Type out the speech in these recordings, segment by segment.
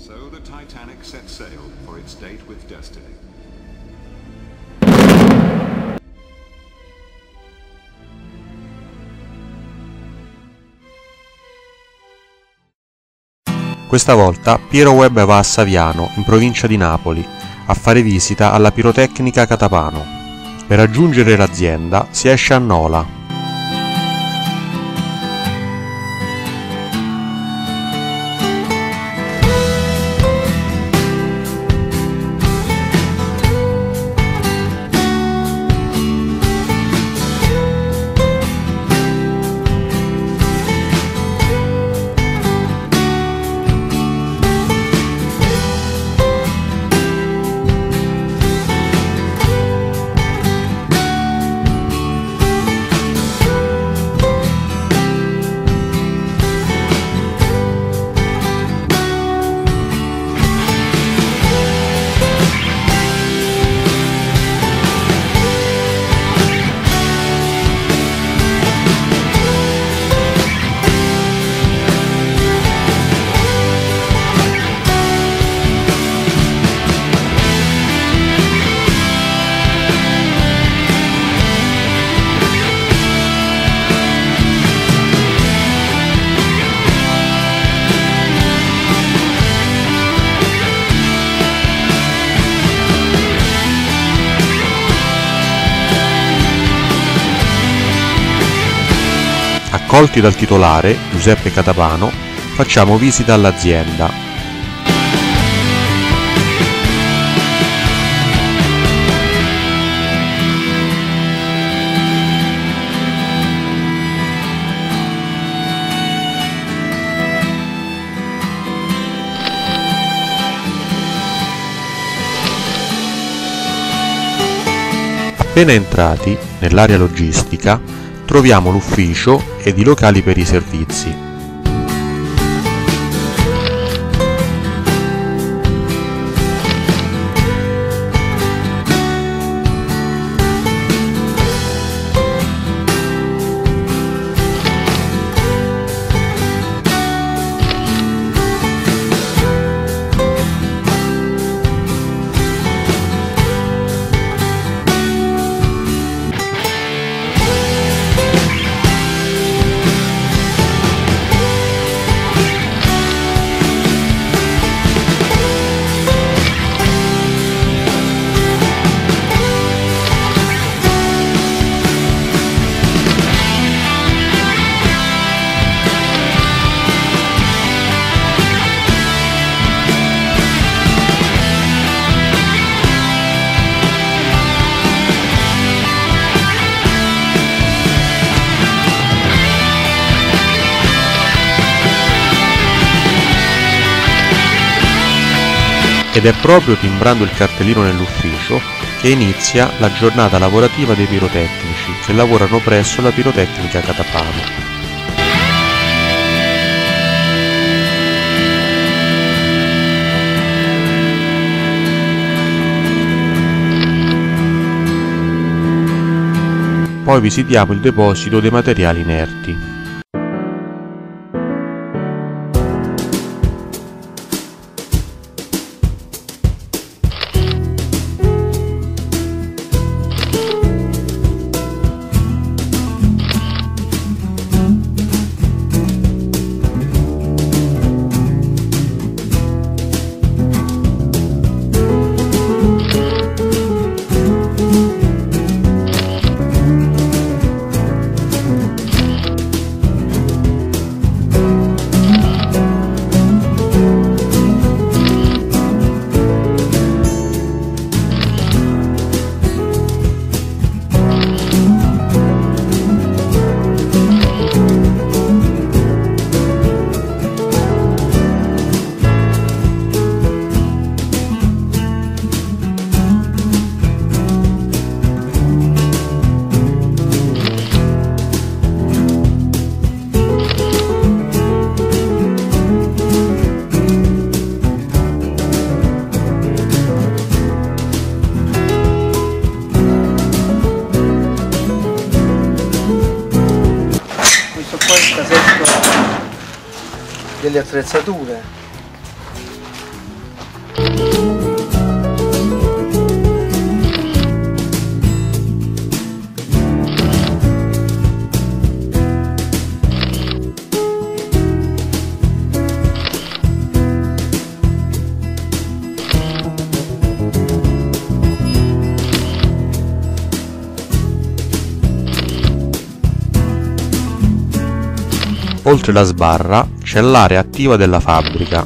So the Titanic set sail for its date with destiny. Questa volta Piero Webb va a Saviano, in provincia di Napoli, a fare visita alla pirotecnica Catapano. Per raggiungere l'azienda si esce a Nola, Accolti dal titolare, Giuseppe Catapano, facciamo visita all'azienda. Appena entrati nell'area logistica, troviamo l'ufficio ed i locali per i servizi. Ed è proprio timbrando il cartellino nell'ufficio che inizia la giornata lavorativa dei pirotecnici che lavorano presso la pirotecnica Catapano. Poi visitiamo il deposito dei materiali inerti. Delle attrezzature Oltre la sbarra c'è l'area attiva della fabbrica.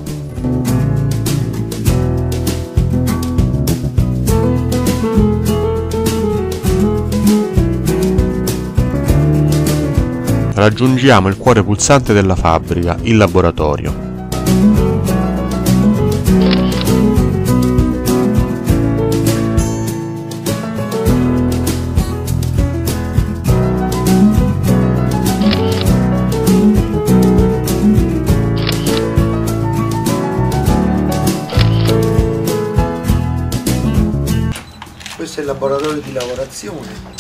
Raggiungiamo il cuore pulsante della fabbrica, il laboratorio. Laboratorio di lavorazione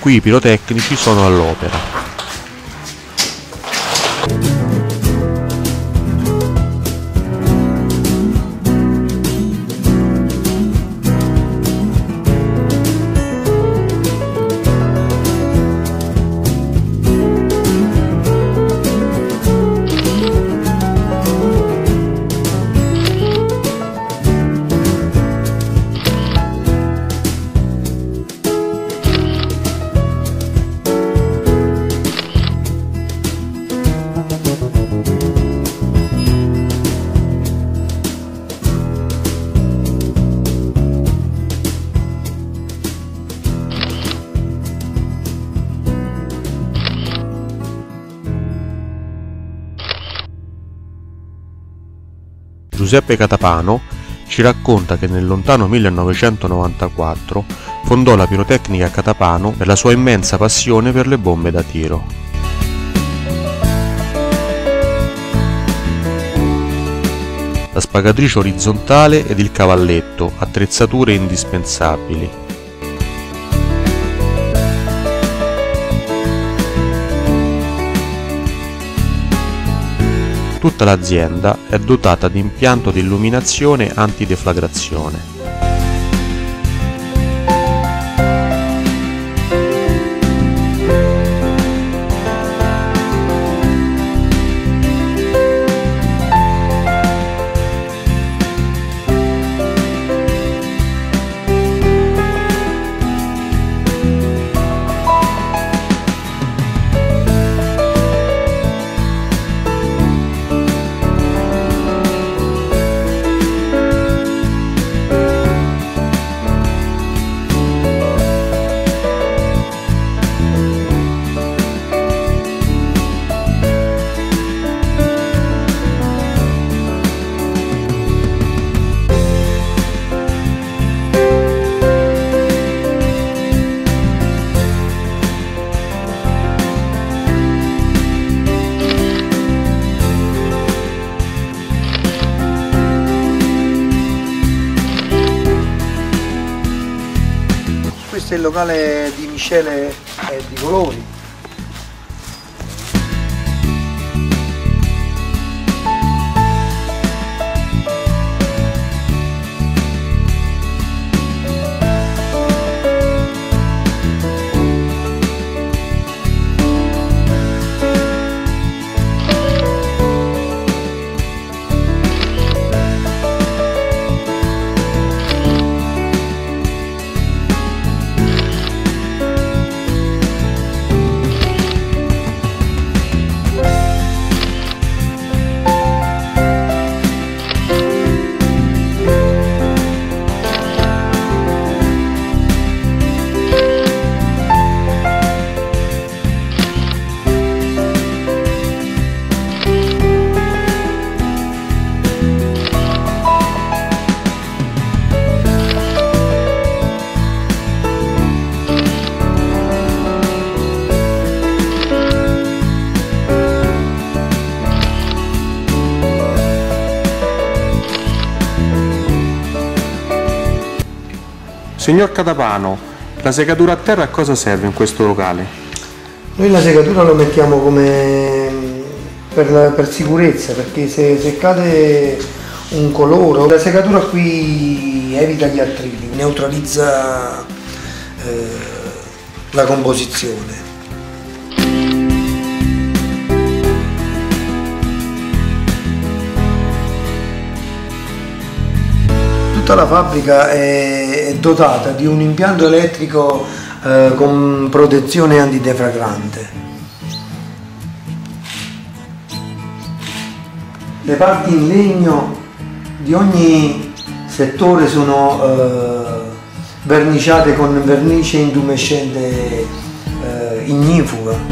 Qui i pirotecnici sono all'opera. Giuseppe Catapano ci racconta che nel lontano 1994 fondò la pirotecnica Catapano per la sua immensa passione per le bombe da tiro. La spagatrice orizzontale ed il cavalletto, attrezzature indispensabili. Tutta l'azienda è dotata di impianto di illuminazione antideflagrazione. Locale di miscele e di colori Signor Catapano, la segatura a terra a cosa serve in questo locale? Noi la segatura lo mettiamo come per, la- per sicurezza, perché se, se cade un colore, la segatura qui evita gli attriti, neutralizza eh, la composizione. tutta la fabbrica è, dotata di un impianto elettrico eh, con protezione antidefragante. Le parti in legno di ogni settore sono eh, verniciate con vernice intumescente eh, ignifuga.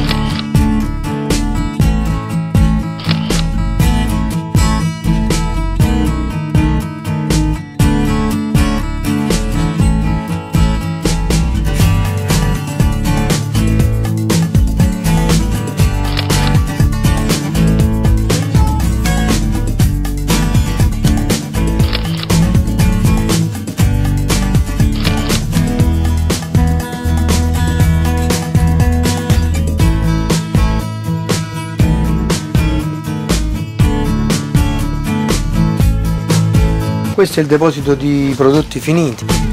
Questo è il deposito di prodotti finiti.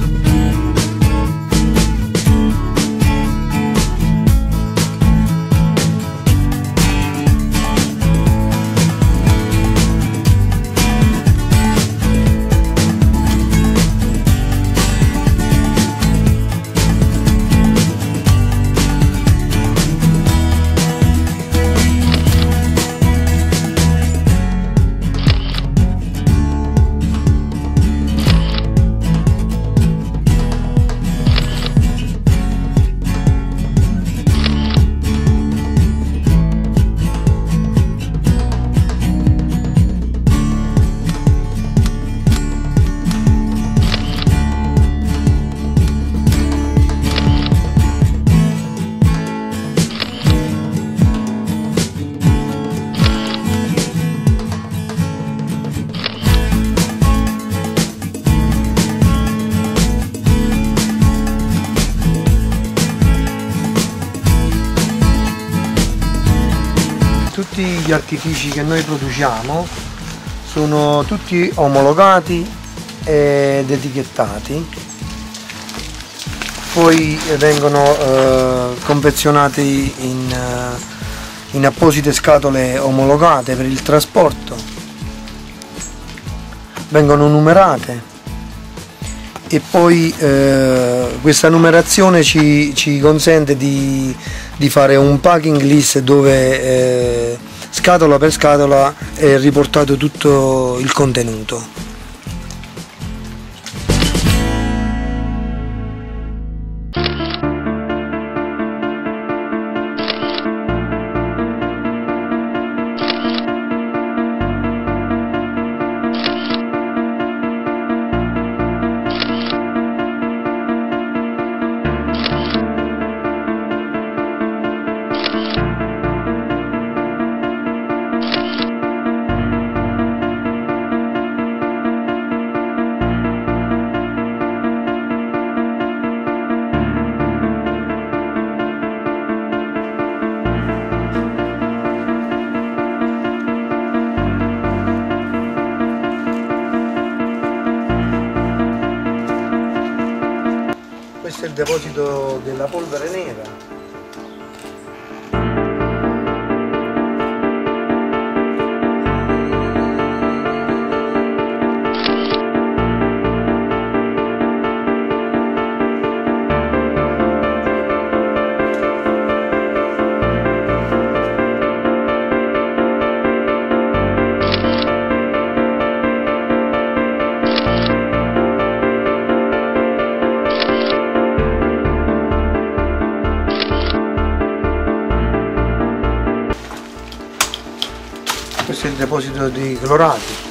Gli artifici che noi produciamo sono tutti omologati ed etichettati. Poi vengono eh, confezionati in, eh, in apposite scatole omologate per il trasporto. Vengono numerate. E poi eh, questa numerazione ci, ci consente di, di, fare un packing list dove eh, scatola per scatola è riportato tutto il contenuto. Deposito della polvere nera deposito di clorati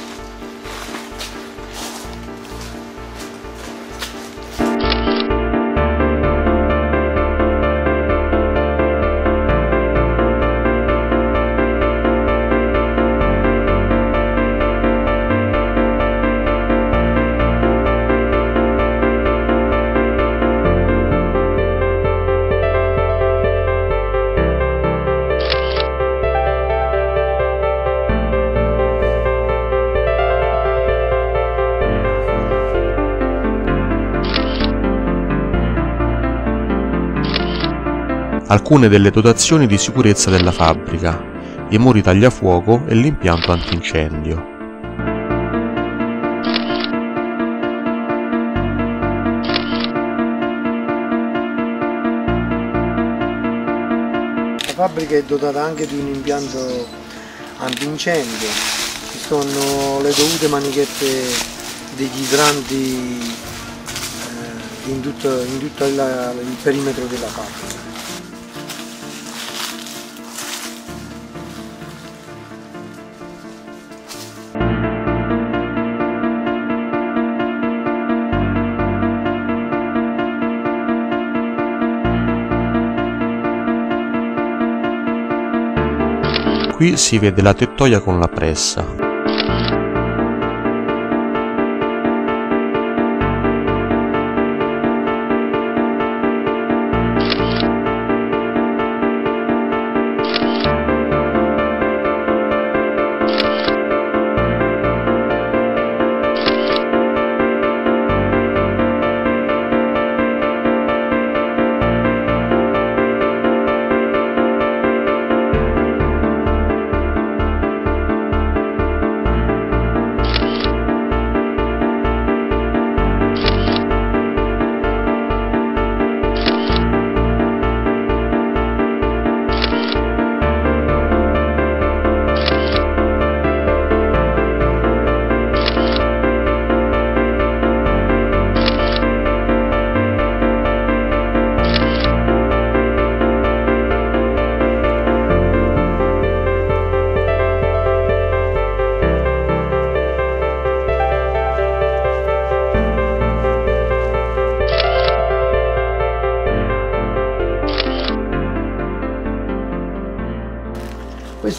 alcune delle dotazioni di sicurezza della fabbrica, i muri tagliafuoco e l'impianto antincendio. La fabbrica è dotata anche di un impianto antincendio, ci sono le dovute manichette degli idranti eh, in tutto, in tutto il, il perimetro della fabbrica. Si vede la tettoia con la pressa.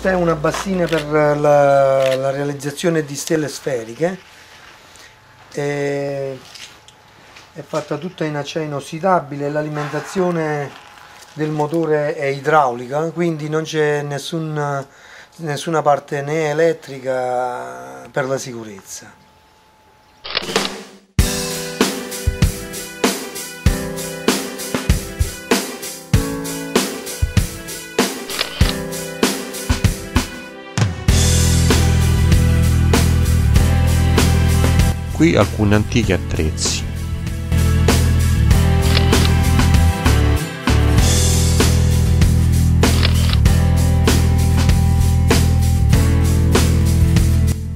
Questa è una bassina per la, la realizzazione di stelle sferiche. E è fatta tutta in acciaio inossidabile, l'alimentazione del motore è idraulica, quindi non c'è nessun, nessuna parte né elettrica per la sicurezza. Qui alcuni antichi attrezzi.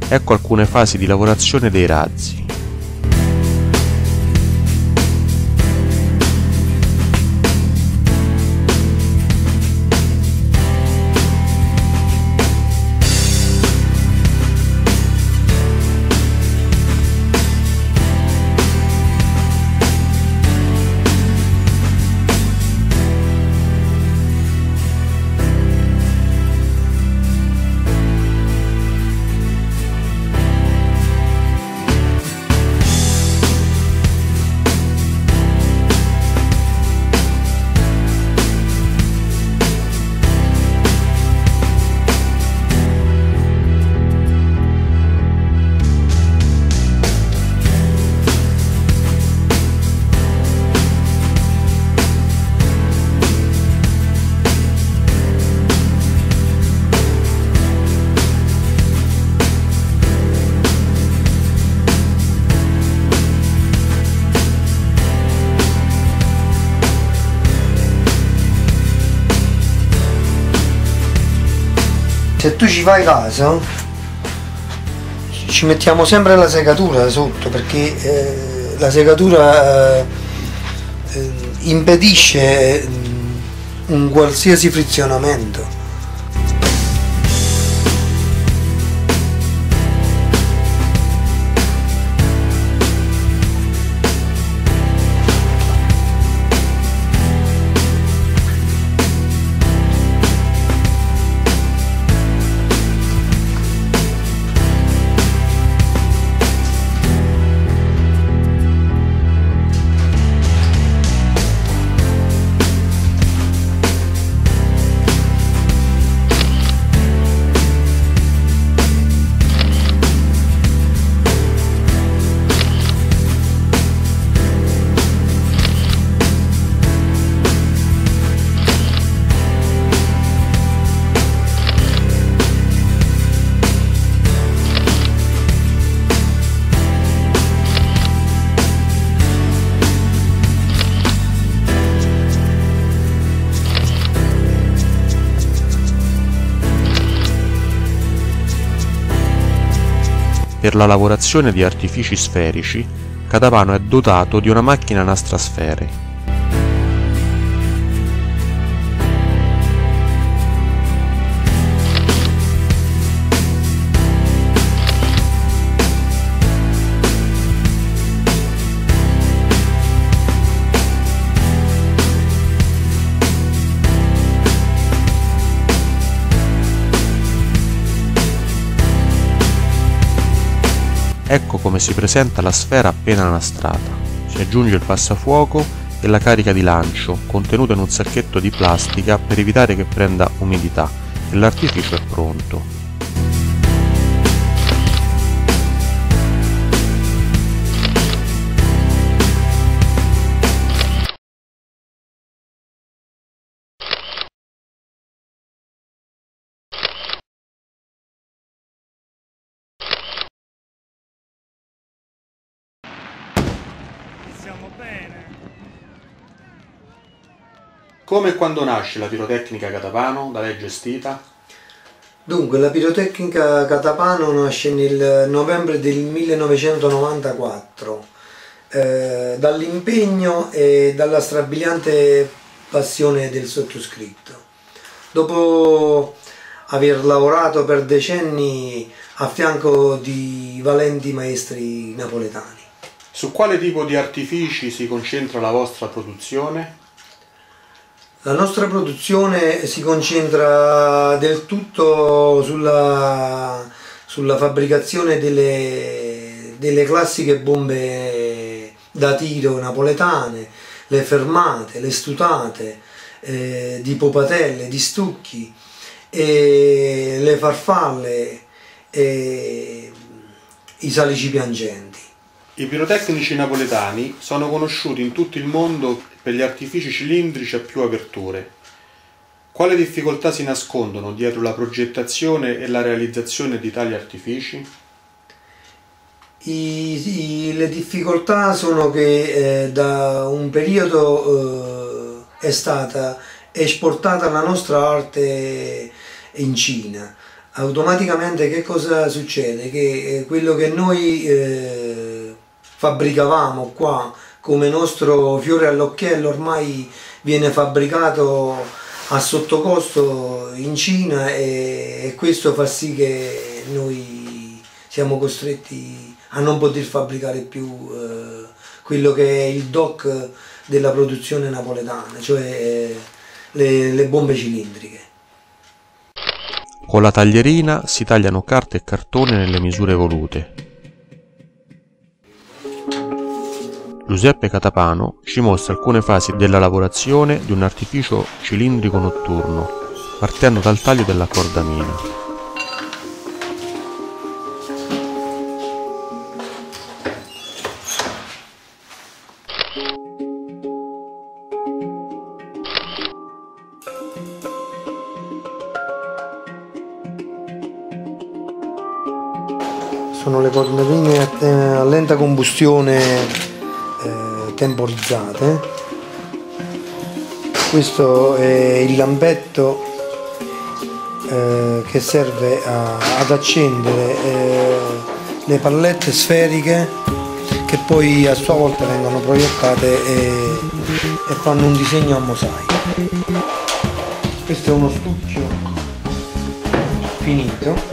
Ecco alcune fasi di lavorazione dei razzi. Tu ci fai caso ci mettiamo sempre la segatura sotto perché eh, la segatura eh, impedisce mm, un qualsiasi frizionamento Per la lavorazione di artifici sferici, Catapano è dotato di una macchina nastrasfere Ecco come si presenta la sfera appena nastrata. Si aggiunge il passafuoco e la carica di lancio, contenuta in un sacchetto di plastica per evitare che prenda umidità, e l'artificio è pronto. Come e quando nasce la pirotecnica Catapano, da lei gestita? Dunque, la pirotecnica Catapano nasce nel novembre del 1994 eh, dall'impegno e dalla strabiliante passione del sottoscritto. Dopo aver lavorato per decenni a fianco di valenti maestri napoletani. Su quale tipo di artifici si concentra la vostra produzione? La nostra produzione si concentra del tutto sulla, sulla fabbricazione delle, delle classiche bombe da tiro napoletane, le fermate, le stutate, eh, di popatelle, di stucchi, le farfalle e i salici piangenti. I pirotecnici napoletani sono conosciuti in tutto il mondo per gli artifici cilindrici a più aperture. Quali difficoltà si nascondono dietro la progettazione e la realizzazione di tali artifici? I- i- le difficoltà sono che eh, da un periodo eh, è stata esportata la nostra arte in Cina. Automaticamente che cosa succede? Che eh, quello che noi eh, fabbricavamo qua come nostro fiore all'occhiello ormai viene fabbricato a sottocosto in Cina e, questo fa sì che noi siamo costretti a non poter fabbricare più eh, quello che è il doc della produzione napoletana, cioè eh, le, le bombe cilindriche. Con la taglierina si tagliano carta e cartone nelle misure volute. Giuseppe Catapano ci mostra alcune fasi della lavorazione di un artificio cilindrico notturno, partendo dal taglio della cordamina. Sono le cornetine a, lenta combustione temporizzate. Questo è il lampetto eh, che serve a- ad accendere eh, le pallette sferiche che poi a sua volta vengono proiettate e, e fanno un disegno a mosaico. Questo è uno stucchio finito.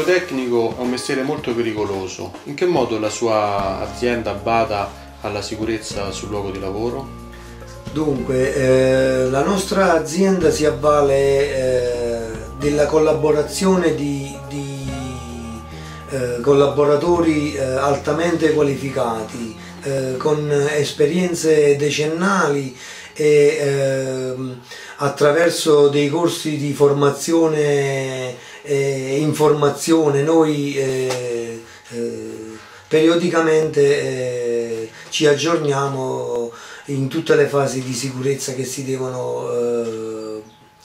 Pirotecnico è un mestiere molto pericoloso. In che modo la sua azienda bada alla sicurezza sul luogo di lavoro? Dunque, eh, la nostra azienda si avvale eh, della collaborazione di, di eh, collaboratori eh, altamente qualificati, eh, con esperienze decennali e ehm, attraverso dei corsi di formazione e informazione noi eh, periodicamente ci aggiorniamo in tutte le fasi di sicurezza che si devono eh,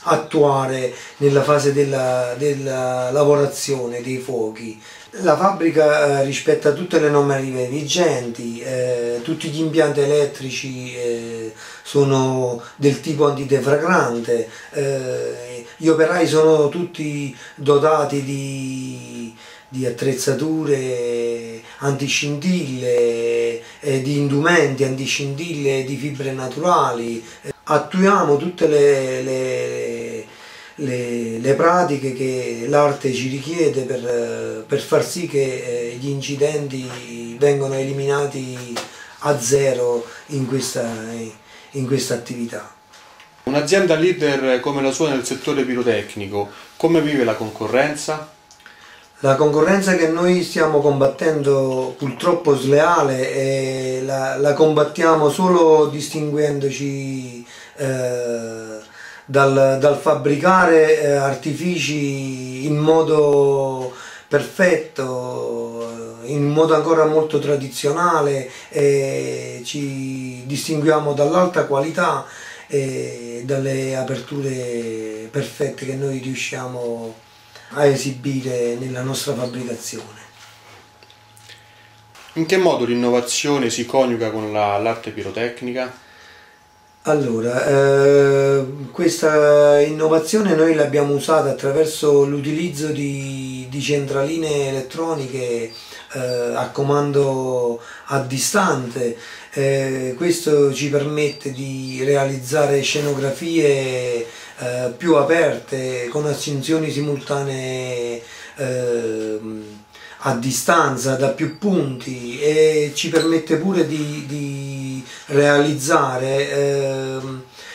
attuare nella fase della, della, lavorazione dei fuochi. La fabbrica eh, rispetta tutte le normative vigenti, eh, tutti gli impianti elettrici eh, sono del tipo antidefragrante, eh, gli operai sono tutti dotati di di attrezzature antiscintille, eh, di indumenti antiscintille di fibre naturali. Attuiamo tutte le, le, le, le pratiche che l'arte ci richiede per, per, far sì che eh, gli incidenti vengano eliminati a zero in questa, in questa attività. Un'azienda leader come la sua nel settore pirotecnico, come vive la concorrenza? La concorrenza che noi stiamo combattendo purtroppo sleale e la, la combattiamo solo distinguendoci eh, dal, dal, fabbricare eh, artifici in modo perfetto, in modo ancora molto tradizionale e ci distinguiamo dall'alta qualità e dalle aperture perfette che noi riusciamo a esibire nella nostra fabbricazione. In che modo l'innovazione si coniuga con l'arte pirotecnica? Allora, eh, questa innovazione noi l'abbiamo usata attraverso l'utilizzo di, di, centraline elettroniche eh, a comando a distante. Eh, questo ci permette di realizzare scenografie eh, più aperte, con accensioni simultanee eh, a distanza da più punti e ci permette pure di, di realizzare eh,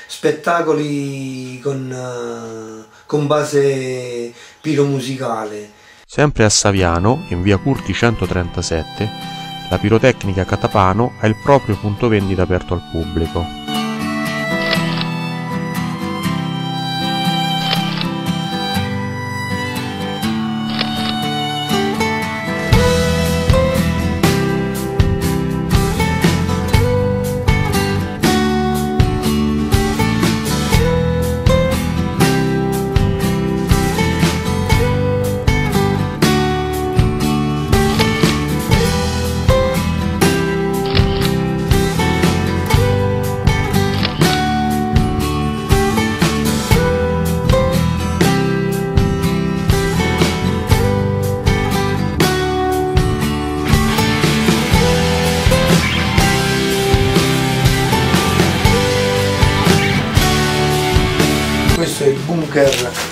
spettacoli con, eh, con base piromusicale. Sempre a Saviano, in via Curti 137, la pirotecnica Catapano ha il proprio punto vendita aperto al pubblico.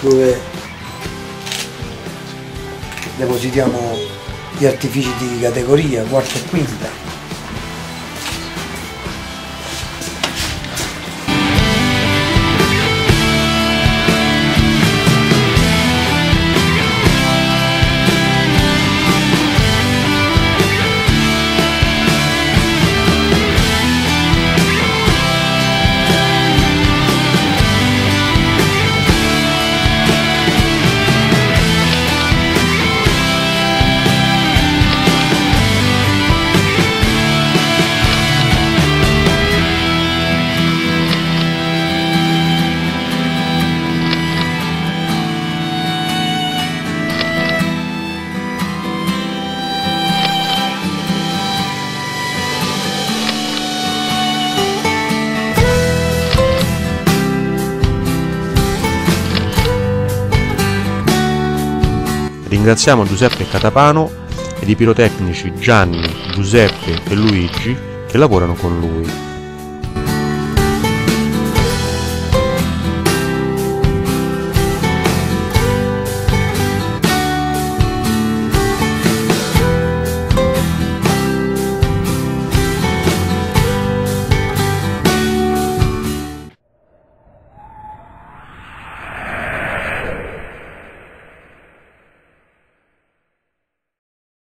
Dove depositiamo gli artifici di categoria, quarta e quinta. Ringraziamo Giuseppe Catapano ed i pirotecnici Gianni, Giuseppe e Luigi che lavorano con lui.